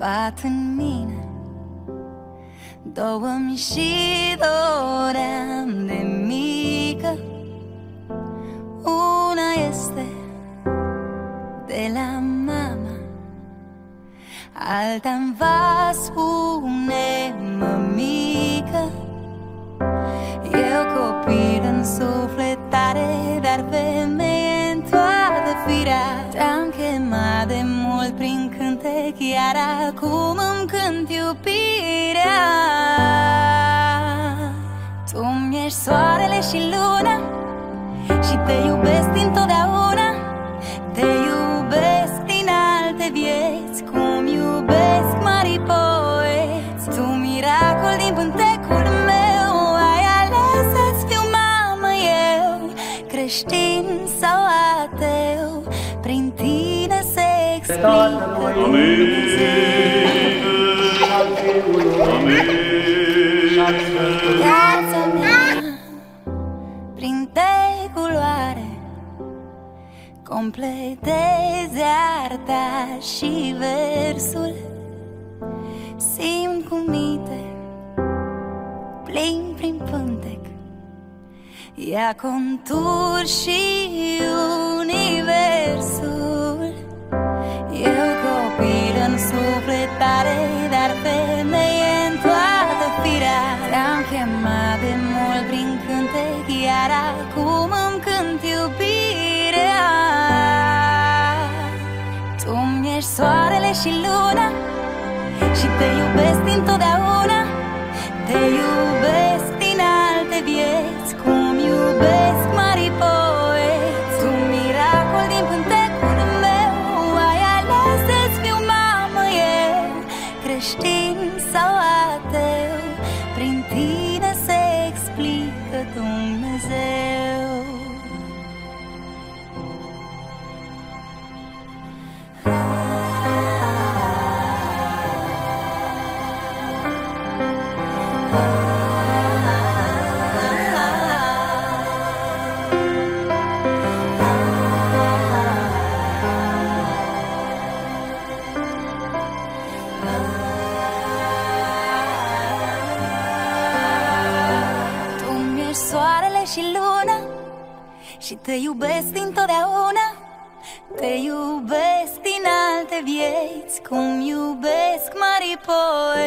intrat în mine. Două-mi și doream de mică. Una este de la mama Alta-mi va spune mămică chemat de mult prin cântec Iar acum îmi cânt iubirea. Tu mi-ești soarele și luna Și te iubesc întotdeauna Te iubesc din alte vieți Cum iubesc mari poeți. Tu miracol din pântecul meu Ai ales să-ți fiu mamă eu Creștin explică Viața mea Prin te culoare Completezi arta și versul. Simt cum minte Plin prin pântec. Ia contur și sufletare Dar femeie în toată firea. Te-am chemat de mult prin cântec Iar acum îmi cânt iubirea. Tu mi-ești soarele și luna Și te iubesc întotdeauna Te iubesc și luna Și te iubesc dintotdeauna Te iubesc din alte vieți Cum iubesc mari poeți